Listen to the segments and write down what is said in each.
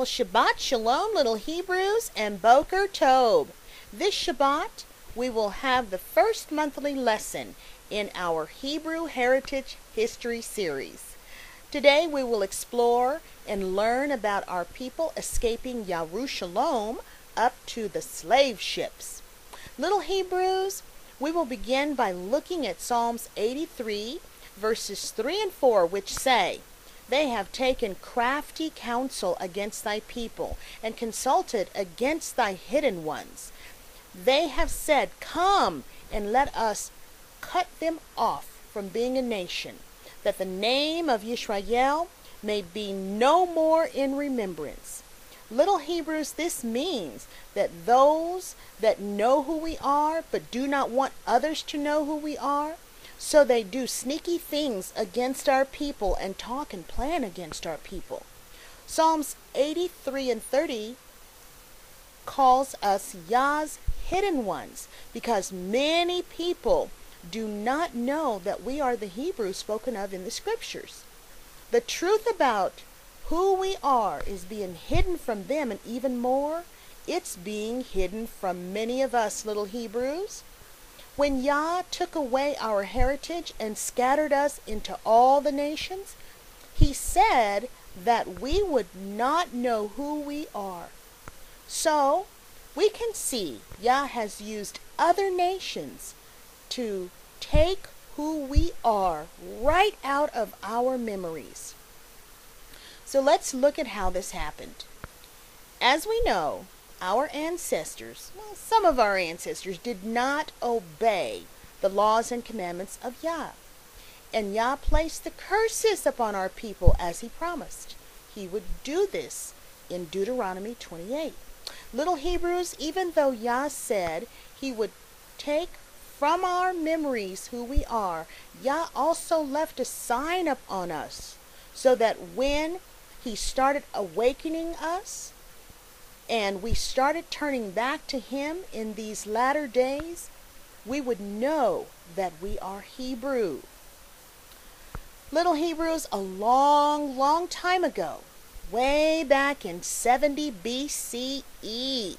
Well, Shabbat Shalom, little Hebrews, and Boker Tob. This Shabbat, we will have the first monthly lesson in our Hebrew Heritage History series. Today, we will explore and learn about our people escaping Yerushalayim up to the slave ships. Little Hebrews, we will begin by looking at Psalms 83, verses 3 and 4, which say, they have taken crafty counsel against thy people, and consulted against thy hidden ones. They have said, Come, and let us cut them off from being a nation, that the name of Yisrael may be no more in remembrance. Little Hebrews, this means that those that know who we are, but do not want others to know who we are, so they do sneaky things against our people and talk and plan against our people. Psalms 83 and 30 calls us Yah's hidden ones because many people do not know that we are the Hebrews spoken of in the scriptures. The truth about who we are is being hidden from them, and even more, it's being hidden from many of us little Hebrews. When Yah took away our heritage and scattered us into all the nations, he said that we would not know who we are. So, we can see Yah has used other nations to take who we are right out of our memories. So let's look at how this happened. As we know, our ancestors, well, some of our ancestors, did not obey the laws and commandments of Yah. And Yah placed the curses upon our people as he promised. He would do this in Deuteronomy 28. Little Hebrews, even though Yah said he would take from our memories who we are, Yah also left a sign up on us so that when he started awakening us, and we started turning back to Him in these latter days, we would know that we are Hebrew. Little Hebrews, a long, long time ago, way back in 70 BCE.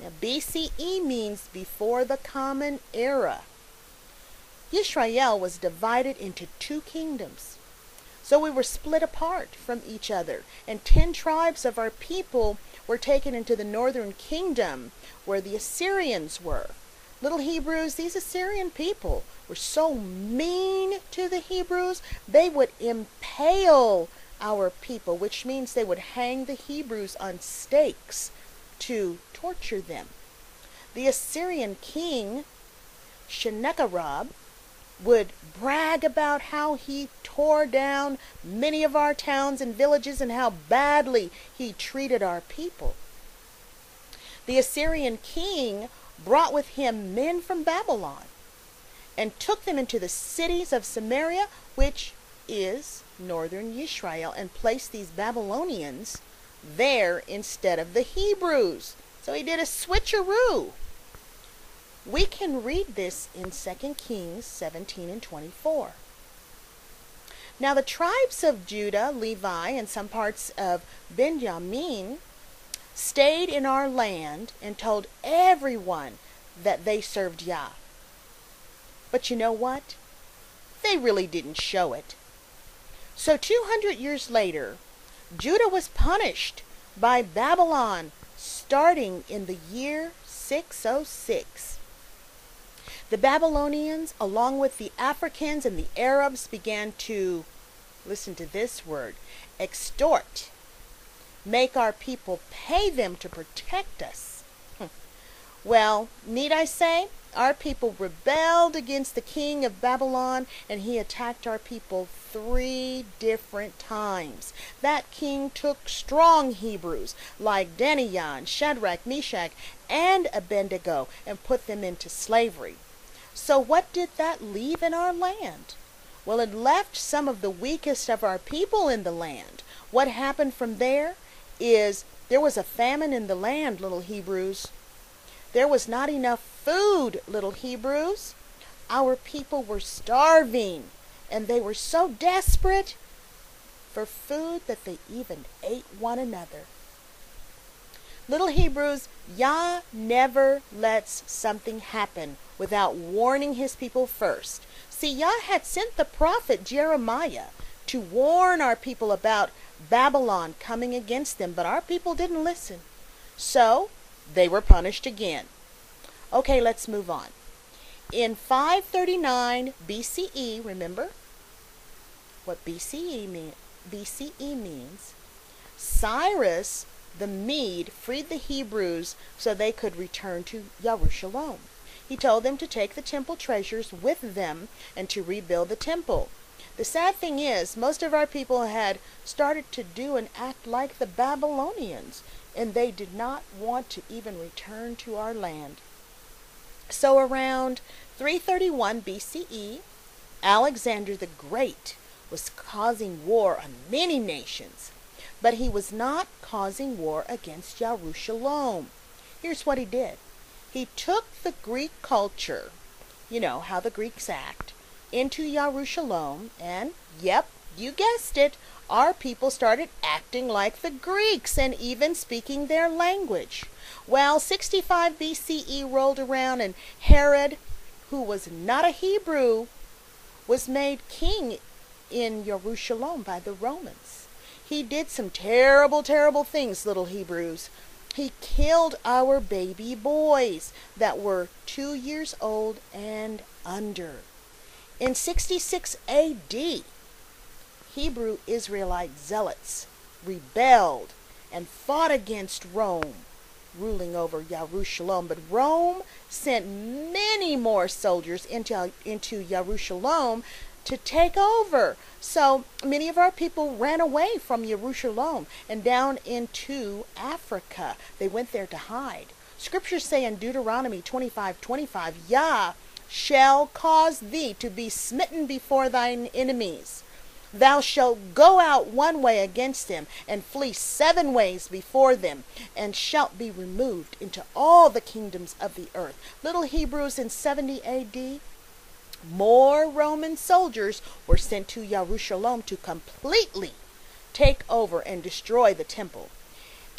Now, BCE means before the Common Era. Israel was divided into two kingdoms. So we were split apart from each other, and ten tribes of our people were taken into the northern kingdom where the Assyrians were. Little Hebrews, these Assyrian people were so mean to the Hebrews, they would impale our people, which means they would hang the Hebrews on stakes to torture them. The Assyrian king, Sennacherib, would brag about how he tore down many of our towns and villages and how badly he treated our people. The Assyrian king brought with him men from Babylon and took them into the cities of Samaria, which is northern Israel, and placed these Babylonians there instead of the Hebrews. So he did a switcheroo. We can read this in 2 Kings 17 and 24. Now, the tribes of Judah, Levi, and some parts of Benjamin stayed in our land and told everyone that they served Yah. But you know what? They really didn't show it. So 200 years later, Judah was punished by Babylon starting in the year 606. The Babylonians, along with the Africans and the Arabs, began to, listen to this word, extort, make our people pay them to protect us. Hmm. Well, need I say, our people rebelled against the king of Babylon and he attacked our people three different times. That king took strong Hebrews like Daniel, Shadrach, Meshach, and Abednego and put them into slavery. So, what did that leave in our land? Well, it left some of the weakest of our people in the land. What happened from there is there was a famine in the land, little Hebrews. There was not enough food, little Hebrews. Our people were starving, and they were so desperate for food that they even ate one another. Little Hebrews, Yah never lets something happen without warning his people first. See, Yah had sent the prophet Jeremiah to warn our people about Babylon coming against them, but our people didn't listen. So they were punished again. Okay, let's move on. In 539 BCE, remember what BCE, mean, BCE means? Cyrus the Mede freed the Hebrews so they could return to Jerusalem. He told them to take the temple treasures with them and to rebuild the temple. The sad thing is, most of our people had started to do and act like the Babylonians, and they did not want to even return to our land. So around 331 BCE, Alexander the Great was causing war on many nations, but he was not causing war against Jerusalem. Here's what he did. He took the Greek culture, you know, how the Greeks act, into Jerusalem, and, yep, you guessed it, our people started acting like the Greeks and even speaking their language. Well, 65 BCE rolled around, and Herod, who was not a Hebrew, was made king in Jerusalem by the Romans. He did some terrible, terrible things, little Hebrews. He killed our baby boys that were two years old and under. In 66 AD, Hebrew Israelite zealots rebelled and fought against Rome, ruling over Jerusalem. But Rome sent many more soldiers into, into Jerusalem to take over. So many of our people ran away from Jerusalem and down into Africa. They went there to hide. Scriptures say in Deuteronomy 25 25, Yah shall cause thee to be smitten before thine enemies. Thou shalt go out one way against them, and flee seven ways before them, and shalt be removed into all the kingdoms of the earth. Little Hebrews in 70 AD, more Roman soldiers were sent to Jerusalem to completely take over and destroy the temple.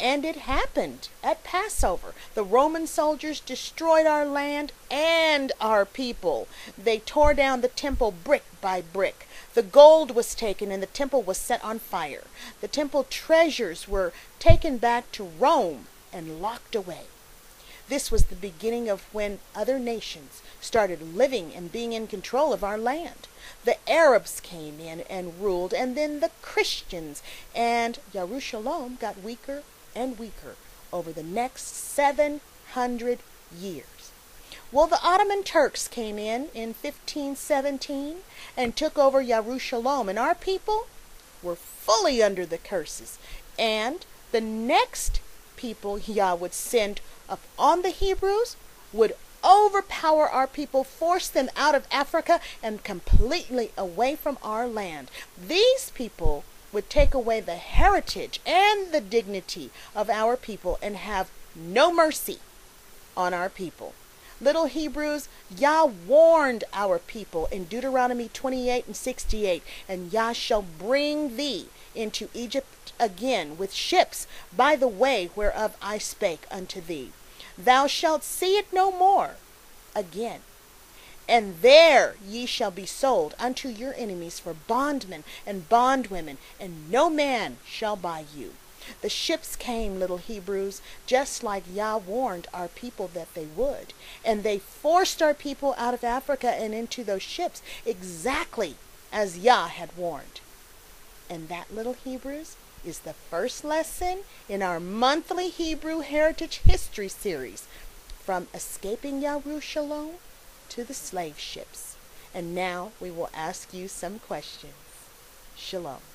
And it happened at Passover. The Roman soldiers destroyed our land and our people. They tore down the temple brick by brick. The gold was taken and the temple was set on fire. The temple treasures were taken back to Rome and locked away. This was the beginning of when other nations started living and being in control of our land. The Arabs came in and ruled, and then the Christians, and Jerusalem got weaker and weaker over the next 700 years. Well, the Ottoman Turks came in in 1517 and took over Jerusalem, and our people were fully under the curses. And the next people Yah would send upon the Hebrews would overpower our people, force them out of Africa, and completely away from our land. These people would take away the heritage and the dignity of our people and have no mercy on our people. Little Hebrews, Yah warned our people in Deuteronomy 28 and 68, and Yah shall bring thee into Egypt again with ships by the way whereof I spake unto thee. Thou shalt see it no more again. And there ye shall be sold unto your enemies for bondmen and bondwomen, and no man shall buy you. The ships came, little Hebrews, just like Yah warned our people that they would. And they forced our people out of Africa and into those ships, exactly as Yah had warned. And that, little Hebrews, is the first lesson in our monthly Hebrew Heritage History series from escaping Jerusalem to the slave ships. And now we will ask you some questions. Shalom.